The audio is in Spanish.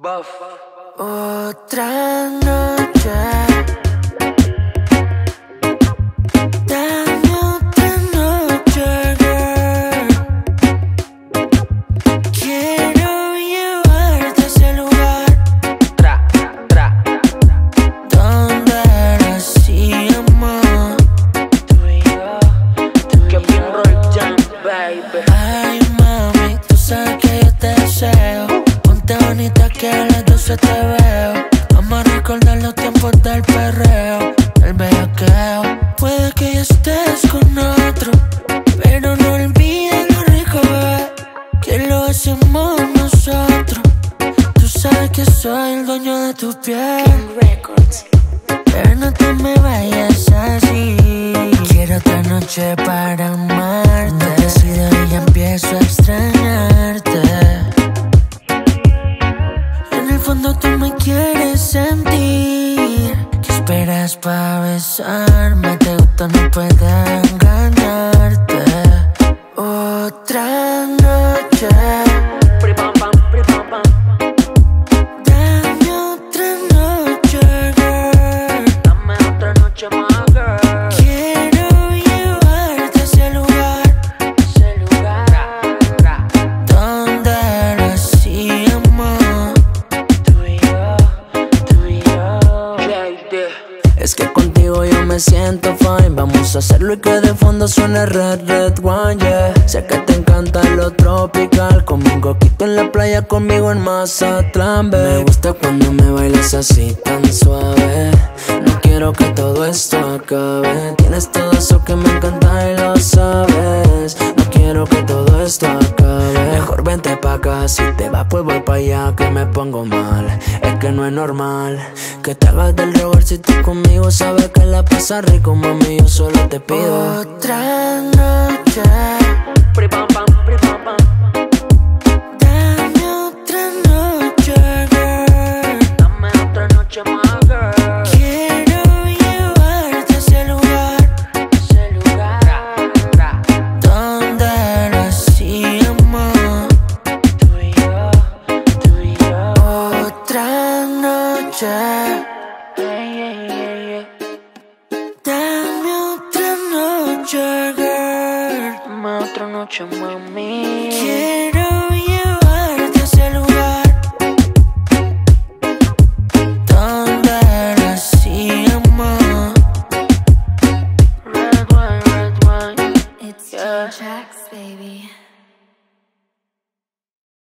Buff. Otra noche. Baby. Ay, mami, tú sabes que yo te deseo. Ponte que a las 12 te veo. Vamos a recordar los tiempos del perreo, el bellaqueo. Puede que ya estés con otro, pero no olvides lo rico, bebé, que lo hacemos nosotros. Tú sabes que soy el dueño de tu piel. Records. Pero no te me vayas así. Quiero otra noche para para besarme? Te gusta, no puedes contigo yo me siento fine. Vamos a hacerlo y que de fondo suene red, red wine, yeah. Sé que te encanta lo tropical. Conmigo quito en la playa, conmigo en Mazatlán, babe. Me gusta cuando me bailas así tan suave. No quiero que todo esto acabe. Tienes todo eso que me encanta y lo sabes. No quiero que todo esto acabe si te vas pues voy pa' allá que me pongo mal. Es que no es normal que te hagas del rogar si tú conmigo. Sabes que la pasa rico, mami, yo solo te pido. Otra noche. Dame otra noche, girl. Dame otra noche, mami.